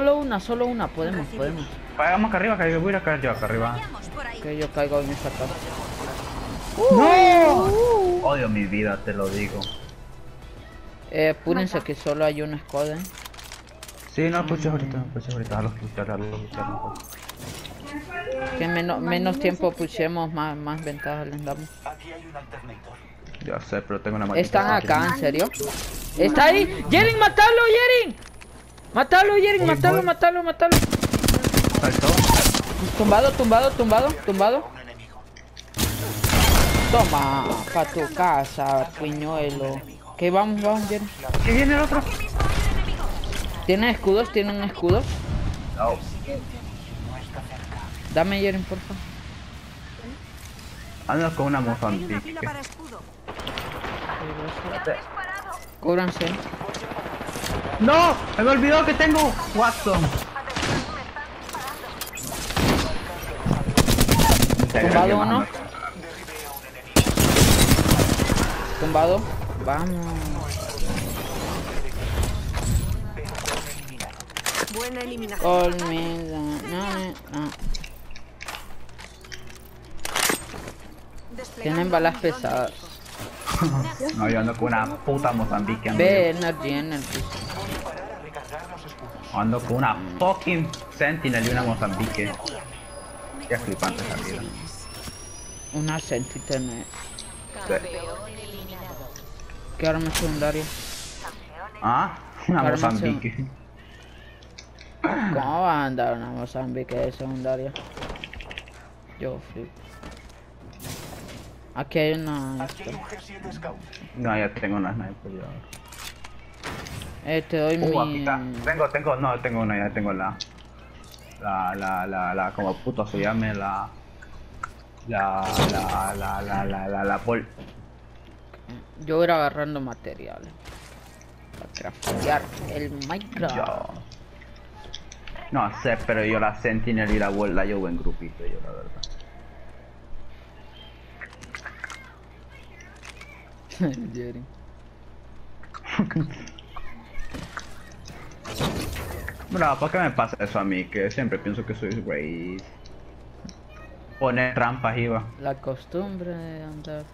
Solo una, solo una, podemos, podemos. Vamos acá arriba, que yo voy a caer yo acá arriba. Que yo caigo en esta casa. ¡No! Odio mi vida, te lo digo. Eh, apúrense que solo hay una escuadra. ¿eh? Sí, no escuches ahorita, no escuches ahorita, a los luchar, a los mejor. Que menos, menos tiempo pusiemos, más, más ventajas les damos. Ya sé, pero tengo una maldita Están acá, ¿en serio? ¡Está ahí! ¡Yering, matalo, Yering! ¡Matalo, Yering! Voy, ¡Matalo, matalo, matalo! Saltó. Tumbado, tumbado, tumbado, tumbado. Toma, pa' tu casa, piñuelo. Que vamos, vamos, Yering. ¿Qué viene el otro? ¿Tienen escudos? ¿Tienen escudos? No. Dame, Yering, por favor. Ando con una escudo. Cúbranse. ¡No! ¡Me me olvidó que tengo Watson! Tumbado uno. Tumbado. Vamos. Buena eliminación. No, no. Tienen balas pesadas. No, yo ando con una puta Mozambique. Ve energy en el piso. Ando con una fucking Sentinel y una Mozambique. Qué flipante esa vida. Una sentinel. Sí. ¿Qué arma secundaria? Ah, una Mozambique. ¿Cómo va a andar una Mozambique de secundaria? Yo flipo. Aquí hay una... esto. No, ya tengo una sniper ya. Eh, te doy Uh, aquí mi... está. Tengo, tengo, no, tengo una, ya tengo la. La, la, la, la, como puto se llame, la. La, la, la, la, la, la, la, pol. Yo voy a ir agarrando materiales. Para craftear el Minecraft. Yo. No sé, pero yo la Sentinel y la Wall la llevo en grupito, yo la verdad. Jerry. Bro, ¿por qué me pasa eso a mí? Que siempre pienso que soy great. Poner trampas iba. La costumbre de andar.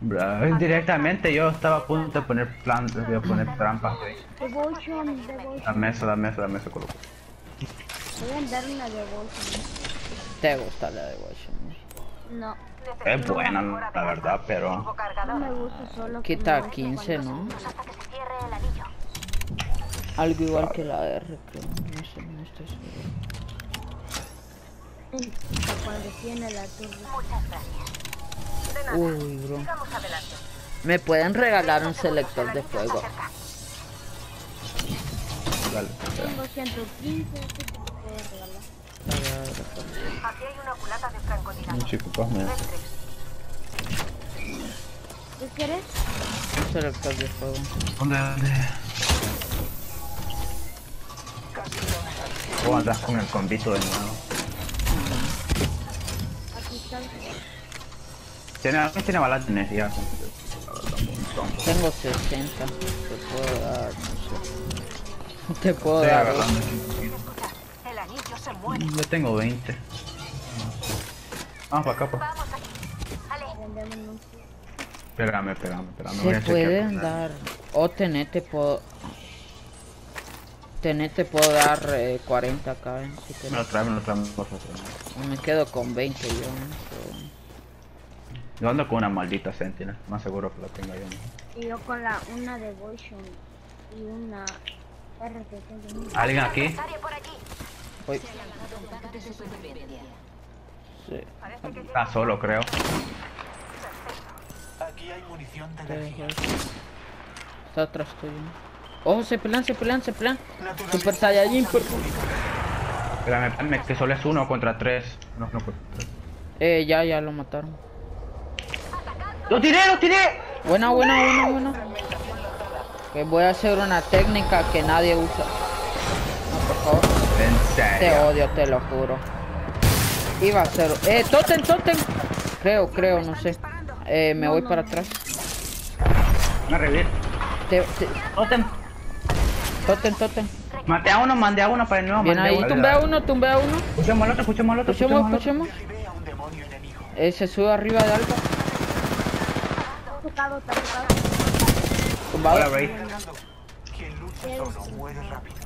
Bro, directamente yo estaba a punto de poner plan, de poner trampas. güey. Devotion, Devotion. La mesa, la mesa, la mesa coloco. Voy a dar una Devotion. Te gusta la de Washington. No, Es buena, la verdad, pero. no me gusta solo. que Quita me gusta 15, ¿no? Algo igual que la R, creo. No sé, no estoy seguro. cuando- Cuando tiene la turbo. Uy, bro. ¿Me pueden regalar un selector de fuego? Dale, espera. Tengo 115, ¿qué te puedo regalar? Un chico, pues me. ¿Qué quieres? Un selector de fuego. ¿Dónde? ¿Dónde? ¿Cómo andas con el convito de nuevo? Aquí está. Tiene, tiene balas de energía. Tengo 60. Te puedo dar, no sé. Te puedo Estoy dar. agarrando. El anillo se muere. Yo tengo 20. Vamos para acá, pues. Espérame, espérame, espérame. Se a chequear pueden primero. dar. O tener te puedo. Tener te puedo dar eh, 40 acá. eh, si Me lo trae, me lo trae, me lo trae. Me quedo con 20 yo. ¿no? So, Yo ando con una maldita Sentinel. Más seguro que la tenga yo. ¿no? Y yo con la una Devotion y una RPG. ¿Alguien aquí? Uy. Sí. Está solo, creo. Está atrás tuyo. Ojo, se pelean, se pelean, se pelean. Super Saiyajin, por Espérame, que solo es uno contra tres. No, no, contra tres. Eh, ya, ya lo mataron. ¡Lo tiré, lo tiré! Buena, buena, buena, buena. Que voy a hacer una técnica que nadie usa. No, por favor. En Te serio. odio, te lo juro. Iba a ser. Eh, totem, totem. Creo, creo, no sé. Eh, me voy para atrás. Van a revivir. Te, te- Totem. Totem, totem. Maté a uno, mandé a uno para el nuevo. Mandé ahí, a tumbe a uno, tumbe a uno. Escuchemos al otro, escuchemos al otro. Demonio enemigo. Eh, se sube arriba de algo. Está tocado, está tocado. Tumbado. Hola, Ray. Quien lucha solo muere rápido.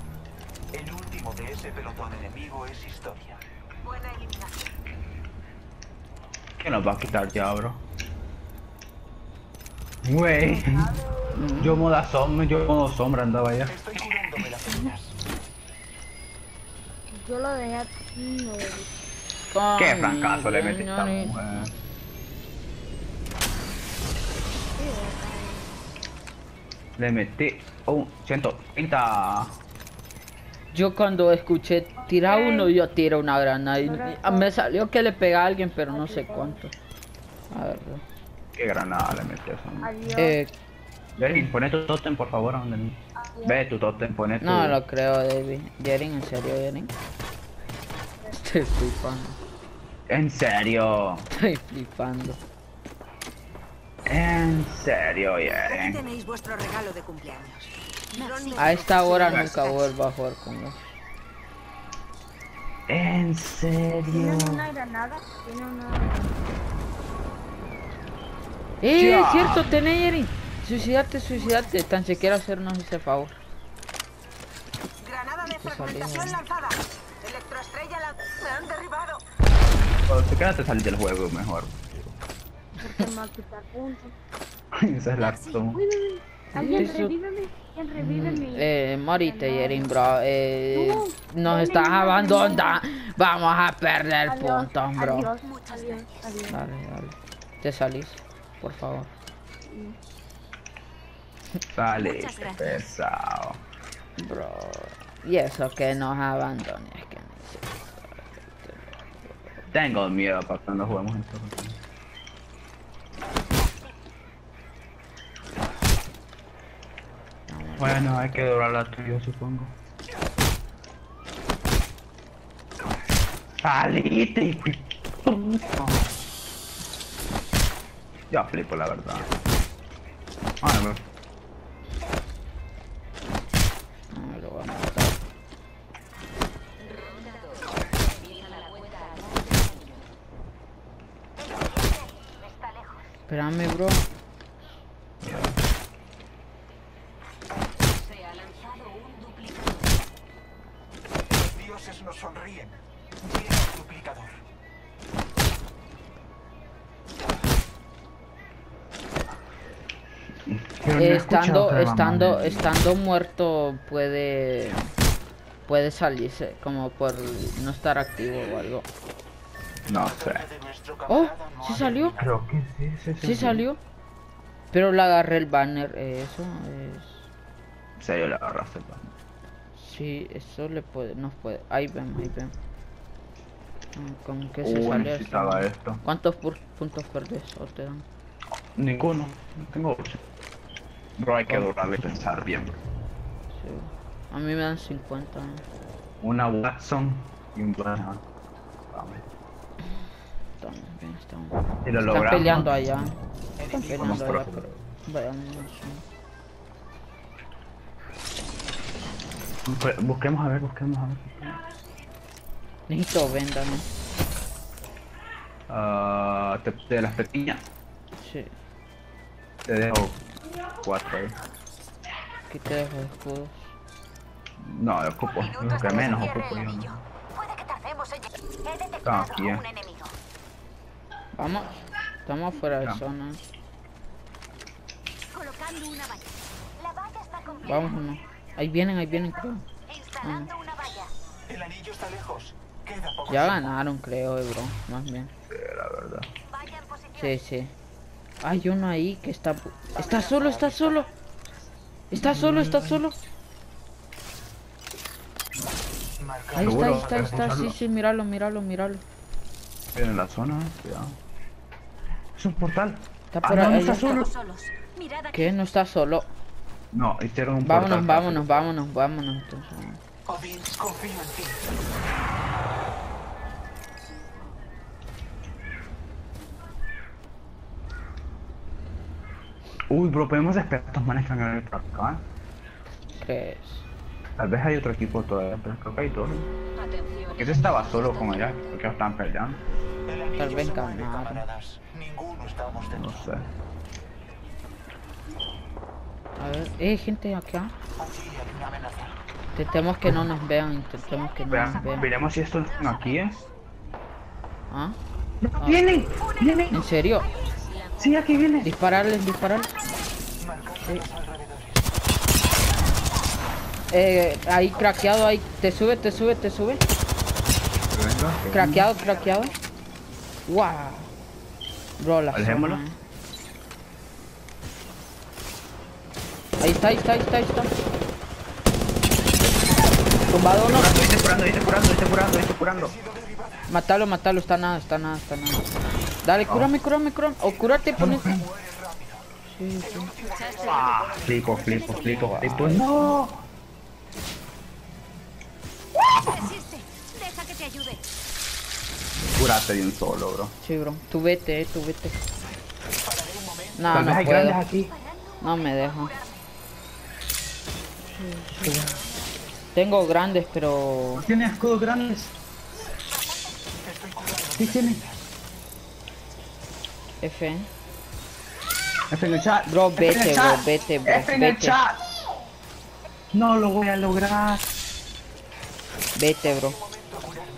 El último de ese pelotón enemigo es historia. Buena eliminación. ¿Quién nos va a quitar ya, bro? Güey. Yo moda sombra, yo modo sombra andaba ya. Estoy Yo lo dejé a nueve. Con Qué francazo le metí a mujer. Le metí un 130. Yo cuando escuché tira uno, yo tiro una granada. Y y me salió que le pega a alguien, pero no sé cuánto. A ver. Qué granada le metí a esa mujer. Adiós. Eh, Jerin, poné tu totem por favor a donde Ve tu totem, poné tu. no lo creo, David. Jeren, en serio, Jeren. Estoy flipando. En serio. Estoy flipando. En serio, Jeren. tenéis vuestro regalo de cumpleaños. A esta hora nunca vuelvo a jugar con vos. En serio. Tiene una granada. Tiene una. ¡Eh, Ya. es cierto, tenés, Jeren! Suicidate, suicidate. Tan siquiera hacernos ese favor. Granada de fragmentación lanzada. Han derribado. Pero te quedas te salir del juego mejor. Porque me va a quitar puntos. Esa es la razón. Alguien revíveme. Alguien revíveme. Eh, morite, Jeren, bro. Eh, No, nos no, estás abandonando. Vamos a perder Adiós, puntos, bro. Adiós, adiós, adiós. Dale, dale. Te salís, por favor. Sale, pesado. Bro. Y eso que nos abandone, Tengo miedo para cuando juguemos esto. Bueno, hay que doblar la tuya, supongo. Salite, hijo de puta. Ya flipo, la verdad. Ay, Espérame, bro. Los dioses nos sonríen. Llega el duplicador. Eh, escucha estando, estando, mamá. estando muerto puede puede salirse como por no estar activo o algo. No sé. Oh, no ha salió, Creo que sí, salió. Pero le agarré el banner, eh, eso es, serio, le agarraste. pa. sí, eso le puede, nos puede. Ahí ven, ahí ven. Ah, ¿Con qué se Uh, sale necesitaba eso? esto. ¿Cuántos pu- puntos perdés o te dan? Ninguno. No tengo opción. Bro, hay que durarle y pensar bien. Sí. A mí me dan 50. ¿eh? Una Watson y un. Vamos. Lo Están logramos. peleando allá. Están peleando Busquemos a ver, busquemos a ver. Necesito véndame. Ah, te- de las pequeñas, Sí. te dejo cuatro ahí. Aquí te dejo escudos. No, de ocupo. Lo que menos ocupo yo. ¿no? Puede que tardemos en llegar. He Está detectado aquí, a eh. un enemigo. Vamos. Estamos fuera de zona. Colocando una valla. La valla está completa. Vamos o no. Ahí vienen, ahí vienen, creo. Instalando una valla. El anillo está lejos. Queda poco. Ya ganaron, creo, eh, bro. Más bien. Sí, la verdad. Sí, sí. Hay uno ahí que está... Está solo, está solo. Está solo, está solo. Ahí está, ahí está, ahí está. Sí, sí, míralo, míralo, míralo. Viene en la zona, cuidado. Es un portal. Está Ah, por no, no está solo. ¿Qué? No está solo. No, hicieron un Vámonos, portal. vámonos, vámonos, vámonos. Entonces. Odín, confío en ti. Uy, bro, podemos esperar a estos manes que han ganado por acá. ¿Crees? Tal vez hay otro equipo todavía, pero creo que hay dos. Atención. Porque ese estaba solo con ella, porque estaban peleando. Tal vez estamos No sé. A ver, eh, gente acá. Intentemos que no nos vean, intentemos que no Vean, nos vean. veremos si estos están aquí, ¿eh? ¿Ah? ¡Vienen! ¡Vienen! ¿En serio? Sí, aquí vienen. Dispararles, dispararles. Alrededores. Eh, ahí craqueado, ahí. Te sube, te sube, te sube. Venga. Craqueado, craqueado. Wow. Bro, la zona, eh. Ahí está, ahí está, ahí está, ahí está. Tumbado uno. Estoy curando, estoy curando, estoy curando, estoy curando. Matalo, matalo, está nada, está nada, está nada. Dale, cúrame, cúrame, cúrame. O cúrate, ponete. Sí, sí. Ah, flipo, flipo, flipo, flipo. ¡No! Curate de un solo, bro. Sí, bro. Tú vete, eh, tú vete. No, Tal vez no hay grandes puedo. aquí. No me dejo. Tengo grandes, pero... ¿Tiene escudos grandes? Sí, tiene. F. F en el chat. Bro, F el vete, bro, vete, bro, F en el vete. chat. No lo voy a lograr. Vete, bro.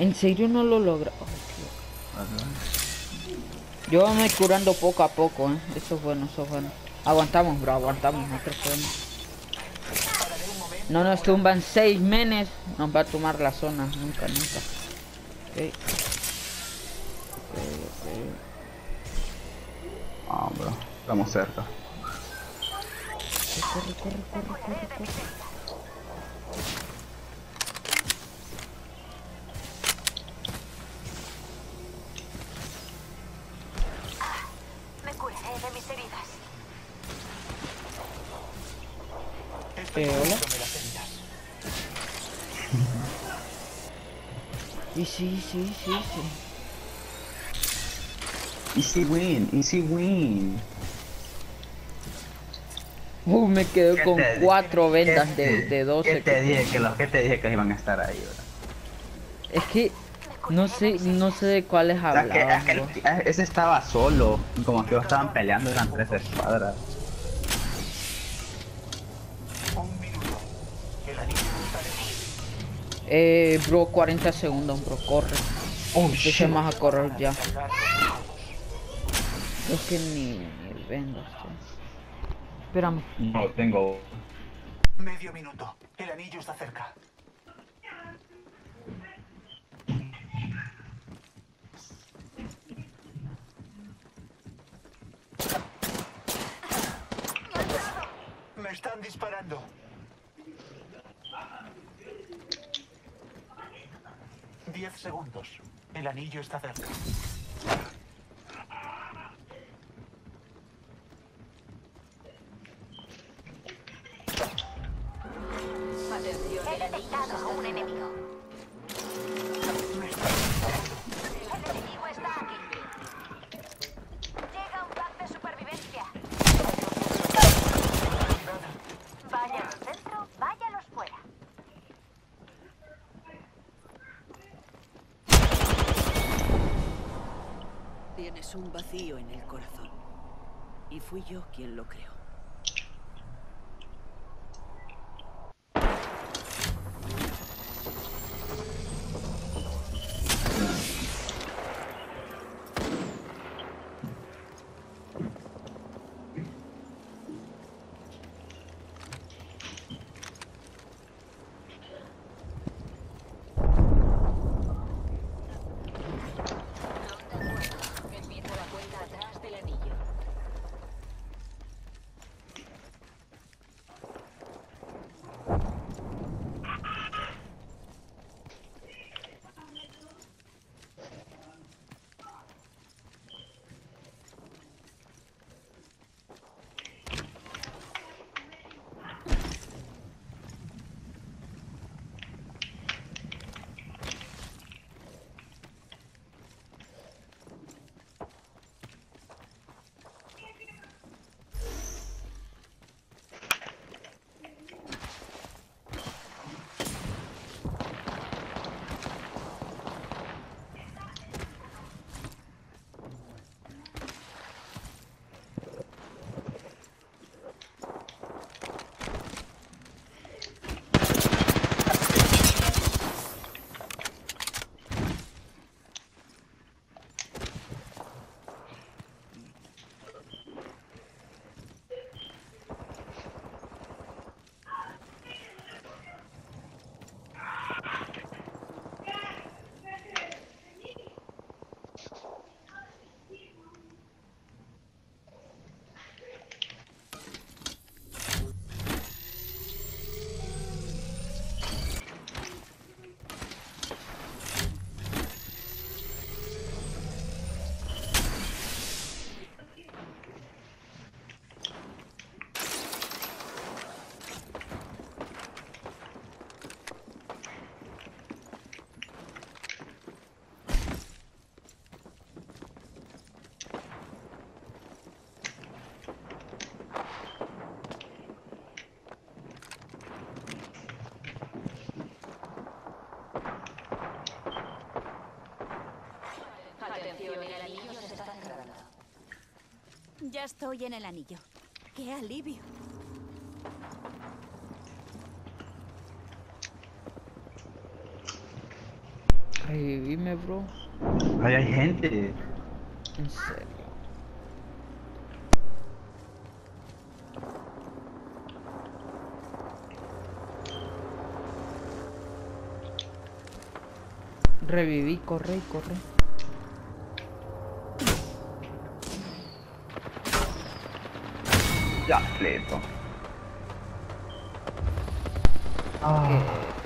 ¿En serio no lo logra? Yo me voy curando poco a poco, eh. Eso es bueno, eso es bueno. Aguantamos, bro, aguantamos, no preocupes. No nos tumban seis menes, nos va a tomar la zona, nunca, nunca. Ok. Ok, ok. Ah, bro. Estamos cerca. Corre, corre, corre, corre, corre. Eh, hola. Y sí, sí, sí, sí. Easy win, easy win. Uh, me quedo ¿Qué con cuatro vendas ¿Qué de, de 12. ¿Qué te dije? Que los que te dije que iban a estar ahí. Es que no sé, no sé de cuáles O sea, que, hablaban. es que el- bro. ese estaba solo. y Como que estaban peleando, eran tres escuadras. Un minuto. El anillo está lejos. Eh, bro, 40 segundos, bro, corre. Oh, Empecemos a correr ya. Es que ni, ni. Espérame. No, tengo. Medio minuto. El anillo está cerca. Me están disparando. Diez segundos. El anillo está cerca. Atención, He detectado a un enemigo. Me están disparando. El enemigo está aquí. Llega un pack de supervivencia. Vaya al centro, váyalos fuera. Tienes un vacío en el corazón. Y fui yo quien lo creó. Ya estoy en el anillo. ¡Qué alivio! Revivime, bro. Ahí hay gente. En serio. Reviví, corre y corre. Ya, fleto. Ah.